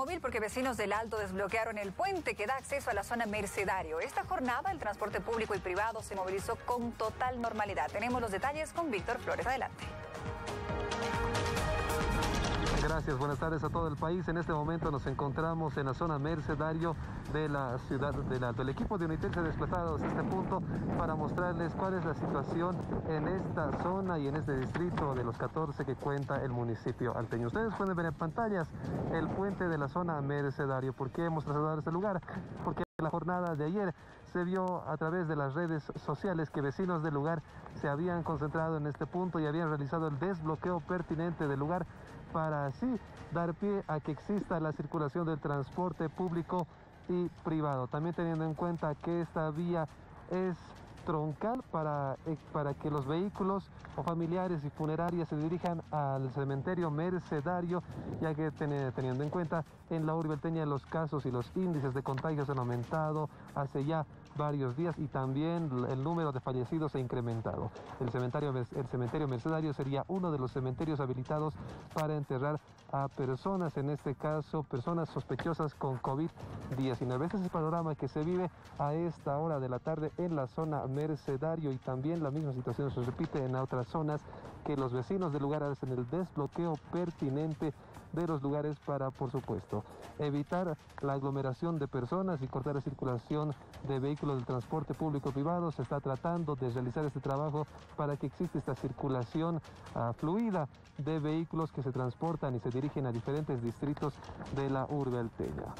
Móvil porque vecinos del Alto desbloquearon el puente que da acceso a la zona Mercedario. Esta jornada el transporte público y privado se movilizó con total normalidad. Tenemos los detalles con Víctor Flores. Adelante. Gracias, buenas tardes a todo el país. En este momento nos encontramos en la zona Mercedario de la ciudad del Alto. El equipo de Unitel se ha desplazado hasta este punto para mostrarles cuál es la situación en esta zona y en este distrito de los 14 que cuenta el municipio alteño. Ustedes pueden ver en pantallas el puente de la zona Mercedario. ¿Por qué hemos trasladado este lugar? Porque la jornada de ayer se vio a través de las redes sociales que vecinos del lugar se habían concentrado en este punto y habían realizado el desbloqueo pertinente del lugar para así dar pie a que exista la circulación del transporte público y privado. También teniendo en cuenta que esta vía es troncal para, eh, para que los vehículos o familiares y funerarias se dirijan al cementerio mercedario, ya que teniendo en cuenta en la urbelteña los casos y los índices de contagios han aumentado hace ya varios días y también el número de fallecidos ha incrementado. El cementerio, el cementerio mercedario sería uno de los cementerios habilitados para enterrar a personas, en este caso personas sospechosas con COVID-19. Este es el panorama que se vive a esta hora de la tarde en la zona mercedario y también la misma situación se repite en otras zonas que los vecinos del lugar hacen el desbloqueo pertinente de los lugares para, por supuesto, evitar la aglomeración de personas y cortar la circulación de vehículos del transporte público privado. Se está tratando de realizar este trabajo para que exista esta circulación ah, fluida de vehículos que se transportan y se dirigen a diferentes distritos de la urbe alteña.